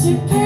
se.